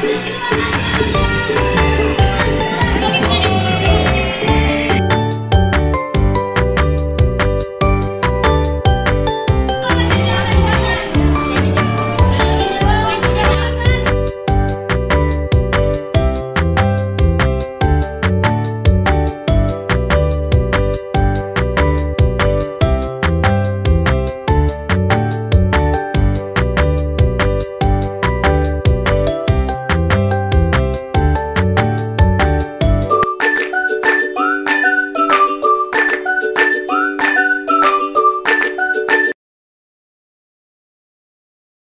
Big